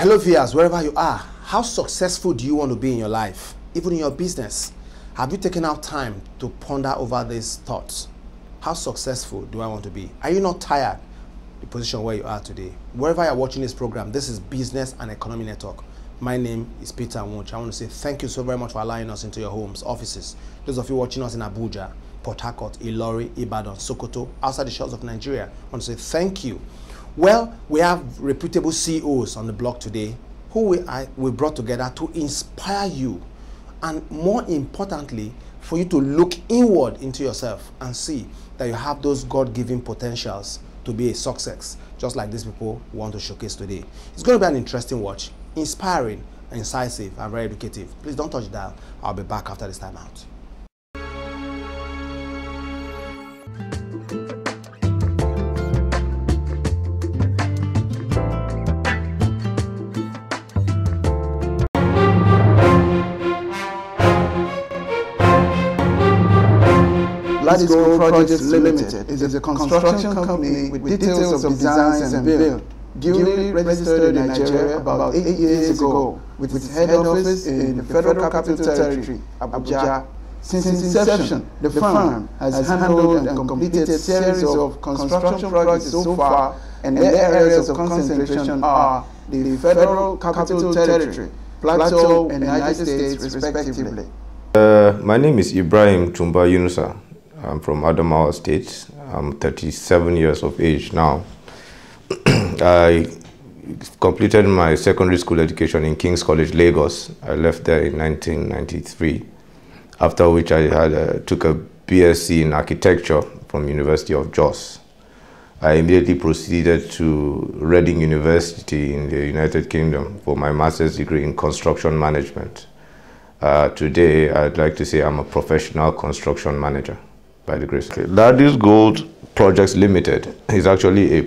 Hello, viewers, wherever you are. How successful do you want to be in your life, even in your business? Have you taken out time to ponder over these thoughts? How successful do I want to be? Are you not tired? The position where you are today. Wherever you're watching this program, this is Business and Economy Network. My name is Peter Nwaochei. I want to say thank you so very much for allowing us into your homes, offices. Those of you watching us in Abuja, Port Harcourt, Ilorin, Ibadan, Sokoto, outside the shores of Nigeria, I want to say thank you. Well, we have reputable CEOs on the block today who we, we brought together to inspire you and more importantly, for you to look inward into yourself and see that you have those God-given potentials to be a success, just like these people want to showcase today. It's going to be an interesting watch, inspiring, incisive, and very educative. Please don't touch dial. I'll be back after this time out. LadisGold Projects Limited is a construction company with details of designs and build, duly registered in Nigeria about eight years ago, with its head office in the Federal Capital Territory, Abuja. Since inception, the firm has handled and completed a series of construction projects so far, and their areas of concentration are the Federal Capital Territory, Plateau, and United States, respectively. Uh, my name is Ibrahim Tumba Yunusa. I'm from Adamawa State. I'm 37 years of age now. I completed my secondary school education in King's College, Lagos. I left there in 1993, after which I had, uh, took a BSc in architecture from University of Jos. I immediately proceeded to Reading University in the United Kingdom for my master's degree in construction management. Uh, today, I'd like to say I'm a professional construction manager by the grace. Okay. Ladis Gold Projects Limited is actually a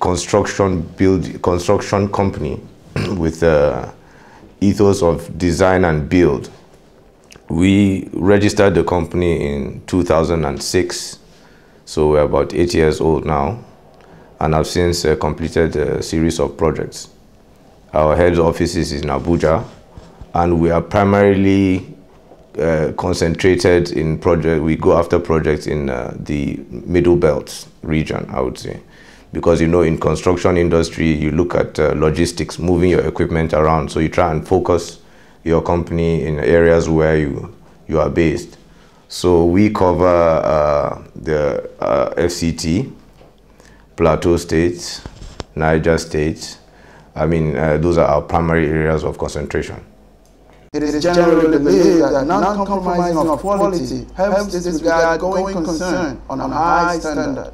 construction build construction company with the ethos of design and build. We registered the company in 2006, so we're about eight years old now, and have since uh, completed a series of projects. Our head office is in Abuja, and we are primarily uh, concentrated in project. We go after projects in uh, the middle belt region, I would say, because you know in construction industry you look at uh, logistics, moving your equipment around. So you try and focus your company in areas where you you are based. So we cover uh, the uh, FCT, Plateau States, Niger States. I mean, those are our primary areas of concentration. It is generally believed that non-compromising of quality helps disregard going concern on a high standard.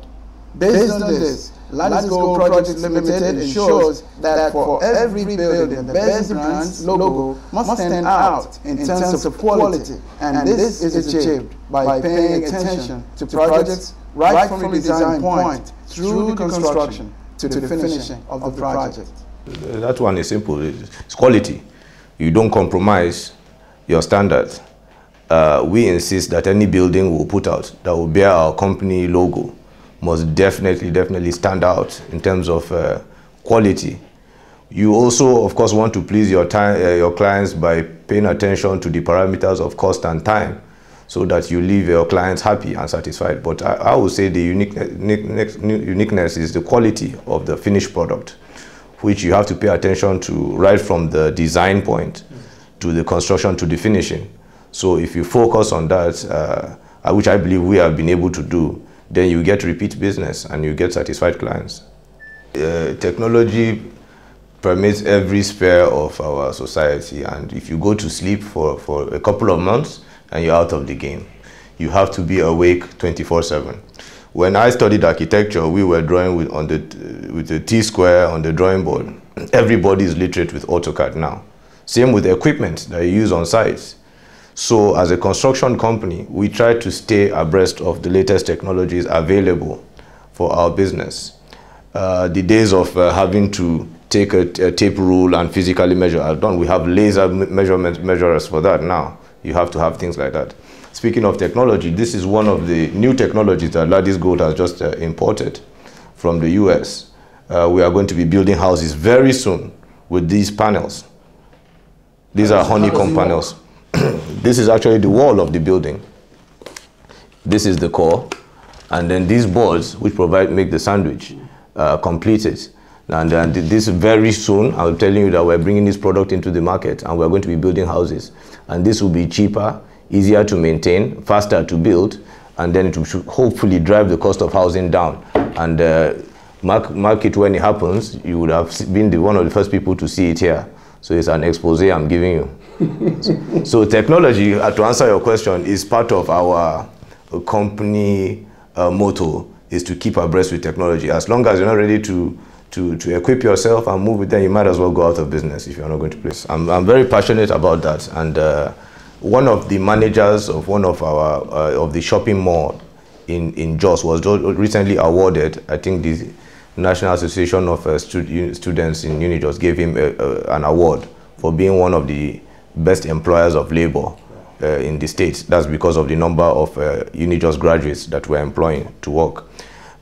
Based on this, LadisGold Projects Limited ensures that for every building, the best brand's logo must stand out in terms of quality, and this is achieved by paying attention to projects right from the design point through the construction to the finishing of the project. That one is simple. It's quality you don't compromise your standards. Uh, we insist that any building we'll put out that will bear our company logo must definitely, definitely stand out in terms of uh, quality. You also, of course, want to please your, time, uh, your clients by paying attention to the parameters of cost and time so that you leave your clients happy and satisfied. But I, I would say the uniqueness, uniqueness is the quality of the finished product which you have to pay attention to right from the design point to the construction to the finishing. So if you focus on that, uh, which I believe we have been able to do, then you get repeat business and you get satisfied clients. Uh, technology permits every sphere of our society and if you go to sleep for, for a couple of months and you're out of the game, you have to be awake 24-7. When I studied architecture, we were drawing with, on the, with the T-square on the drawing board. Everybody is literate with AutoCAD now. Same with the equipment that you use on sites. So as a construction company, we try to stay abreast of the latest technologies available for our business. Uh, the days of uh, having to take a, a, tape rule and physically measure are done. We have laser measurement measurers for that now. You have to have things like that. Speaking of technology, this is one of the new technologies that Ladis Gold has just uh, imported from the US. Uh, we are going to be building houses very soon with these panels. These are honeycomb panels. this is actually the wall of the building. This is the core. And then these boards, which provide make the sandwich, uh, complete it. And, and this very soon, I'm telling you that we're bringing this product into the market and we're going to be building houses. And this will be cheaper, easier to maintain, faster to build, and then it will hopefully drive the cost of housing down. And uh, mark, mark it when it happens, you would have been the, one of the first people to see it here. So it's an expose I'm giving you. so, so, technology, uh, to answer your question, is part of our uh, company uh, motto, is to keep abreast with technology. As long as you're not ready to to, to equip yourself and move with them, you might as well go out of business if you're not going to place. I'm, I'm very passionate about that. And uh, one of the managers of one of our, uh, of the shopping mall in, in Jos was recently awarded, I think the National Association of uh, Stud Students in Unijos gave him a, a, an award for being one of the best employers of labor uh, in the state. That's because of the number of uh, Unijos graduates that we're employing to work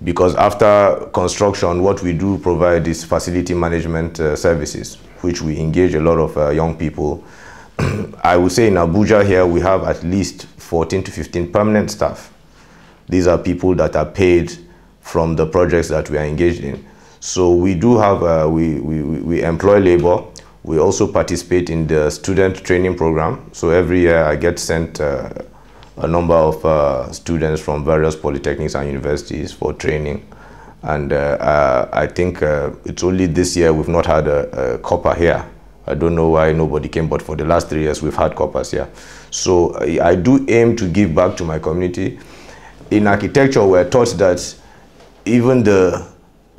because after construction, what we do provide is facility management uh, services, which we engage a lot of uh, young people. I would say in Abuja here, we have at least 14 to 15 permanent staff. These are people that are paid from the projects that we are engaged in. So we do have, uh, we, we, we employ labor. We also participate in the student training program. So every year I get sent uh, a number of uh, students from various polytechnics and universities for training. And uh, uh, I think uh, it's only this year we've not had a, a, corper here. I don't know why nobody came, but for the last three years we've had corpers here. So I, I do aim to give back to my community. In architecture, we're taught that even the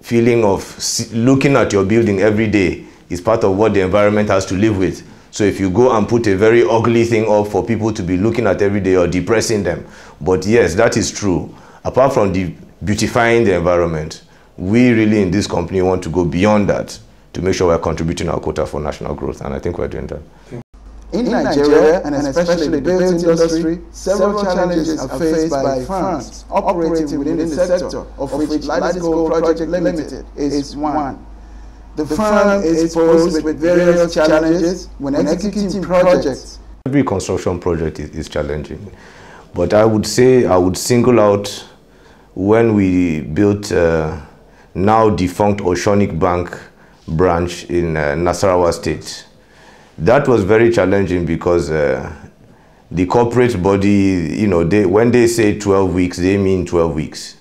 feeling of looking at your building every day is part of what the environment has to live with. So if you go and put a very ugly thing up for people to be looking at every day or depressing them. But yes, that is true. Apart from the beautifying the environment, we really in this company want to go beyond that to make sure we're contributing our quota for national growth. And I think we're doing that. In Nigeria, and especially the built industry, several challenges are faced by firms operating within the sector, of which LadisGold Project Limited is one. The firm is posed with various challenges when executing projects. Every construction project is, is challenging, but I would say I would single out when we built uh, now defunct Oceanic Bank branch in uh, Nasarawa State. That was very challenging because uh, the corporate body, you know, they, when they say 12 weeks, they mean 12 weeks.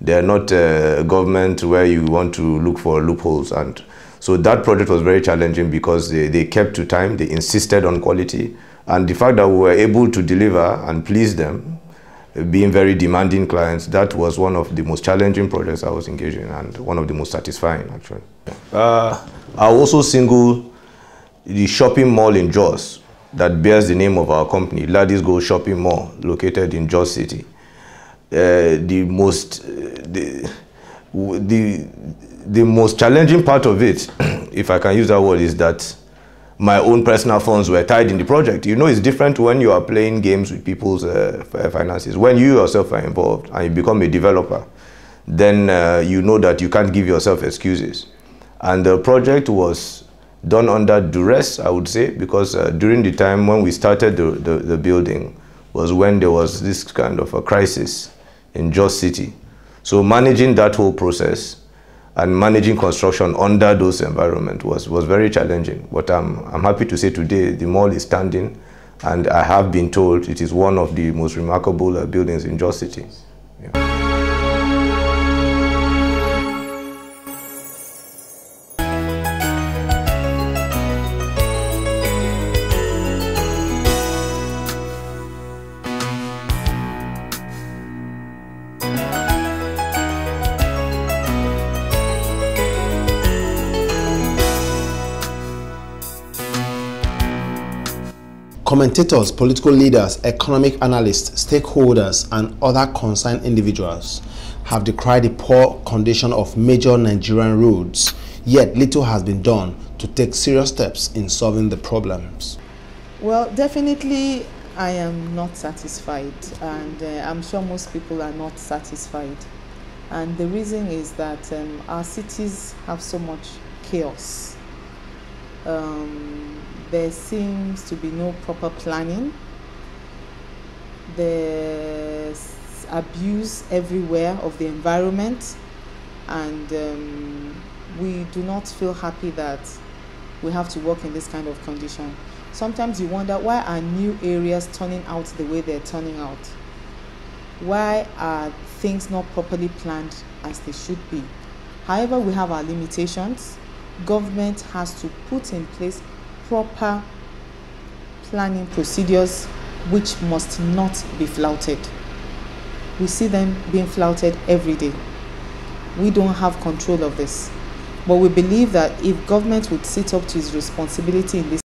They are not a uh, government where you want to look for loopholes and so that project was very challenging because they, they kept to time, they insisted on quality. And the fact that we were able to deliver and please them, being very demanding clients, that was one of the most challenging projects I was engaged in and one of the most satisfying actually. Uh, I also single the shopping mall in Jos that bears the name of our company, Ladis Gold Shopping Mall, located in Jos City. Uh, the most, uh, the, the, the most challenging part of it, if I can use that word, is that my own personal funds were tied in the project. You know, it's different when you are playing games with people's uh, finances. When you yourself are involved and you become a developer, then uh, you know that you can't give yourself excuses. And the project was done under duress, I would say, because uh, during the time when we started the, the, the building was when there was this kind of a crisis in Jos City. So managing that whole process and managing construction under those environments was, was very challenging. But I'm, I'm happy to say today the mall is standing and I have been told it is one of the most remarkable uh, buildings in Jos City. Yeah. Commentators, political leaders, economic analysts, stakeholders, and other concerned individuals have decried the poor condition of major Nigerian roads, yet little has been done to take serious steps in solving the problems. Well, definitely I am not satisfied, and uh, I'm sure most people are not satisfied. And the reason is that um, our cities have so much chaos Um, there seems to be no proper planning. There's abuse everywhere of the environment, and um, we do not feel happy that we have to work in this kind of condition. Sometimes you wonder why are new areas turning out the way they're turning out? Why are things not properly planned as they should be? However, we have our limitations. Government has to put in place proper planning procedures which must not be flouted. We see them being flouted every day. We don't have control of this. But we believe that if government would sit up to its responsibility in this